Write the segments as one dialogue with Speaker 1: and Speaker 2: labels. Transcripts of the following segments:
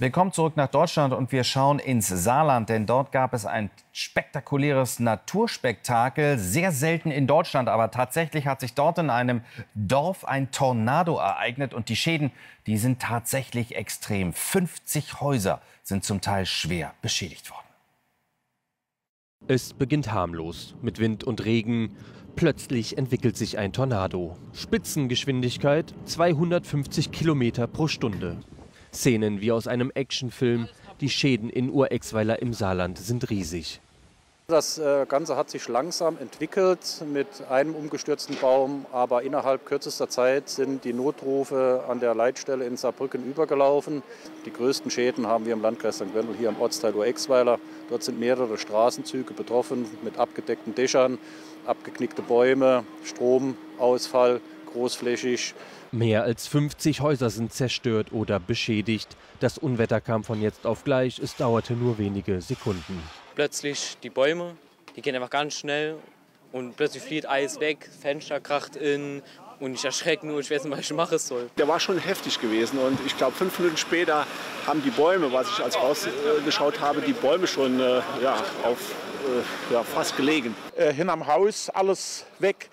Speaker 1: Willkommen zurück nach Deutschland und wir schauen ins Saarland, denn dort gab es ein spektakuläres Naturspektakel, sehr selten in Deutschland, aber tatsächlich hat sich dort in einem Dorf ein Tornado ereignet und die Schäden, die sind tatsächlich extrem. 50 Häuser sind zum Teil schwer beschädigt worden.
Speaker 2: Es beginnt harmlos mit Wind und Regen. Plötzlich entwickelt sich ein Tornado. Spitzengeschwindigkeit 250 Kilometer pro Stunde. Szenen wie aus einem Actionfilm. Die Schäden in Urexweiler im Saarland sind riesig.
Speaker 3: Das äh, Ganze hat sich langsam entwickelt mit einem umgestürzten Baum, aber innerhalb kürzester Zeit sind die Notrufe an der Leitstelle in Saarbrücken übergelaufen. Die größten Schäden haben wir im Landkreis St. Wendel hier im Ortsteil Urexweiler. Dort sind mehrere Straßenzüge betroffen mit abgedeckten Dächern, abgeknickte Bäume, Stromausfall großflächig.
Speaker 2: Mehr als 50 Häuser sind zerstört oder beschädigt. Das Unwetter kam von jetzt auf gleich. Es dauerte nur wenige Sekunden.
Speaker 4: Plötzlich die Bäume, die gehen einfach ganz schnell und plötzlich flieht Eis weg, Fenster kracht in und ich erschrecke nur, ich weiß nicht, was ich machen soll.
Speaker 5: Der war schon heftig gewesen und ich glaube, fünf Minuten später haben die Bäume, was ich als rausgeschaut habe, die Bäume schon äh, ja, auf äh, ja, fast gelegen.
Speaker 6: Äh, hin am Haus alles weg,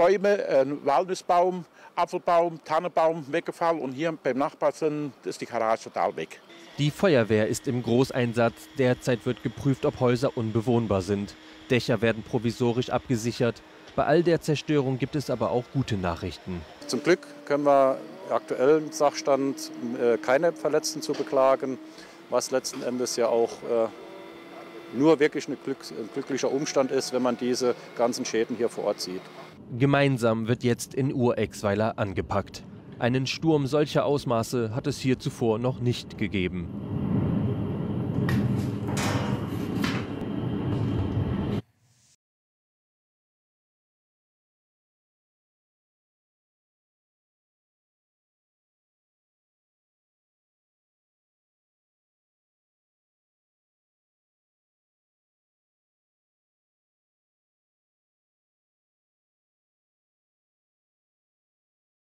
Speaker 6: Bäume, ein Walnussbaum, Apfelbaum, Tannenbaum weggefallen und hier beim Nachbarn ist die Garage total weg.
Speaker 2: Die Feuerwehr ist im Großeinsatz. Derzeit wird geprüft, ob Häuser unbewohnbar sind. Dächer werden provisorisch abgesichert. Bei all der Zerstörung gibt es aber auch gute Nachrichten.
Speaker 3: Zum Glück können wir aktuellen Sachstand äh, keine Verletzten zu beklagen, was letzten Endes ja auch äh, nur wirklich ein glücklicher Umstand ist, wenn man diese ganzen Schäden hier vor Ort sieht.
Speaker 2: Gemeinsam wird jetzt in Urexweiler angepackt. Einen Sturm solcher Ausmaße hat es hier zuvor noch nicht gegeben.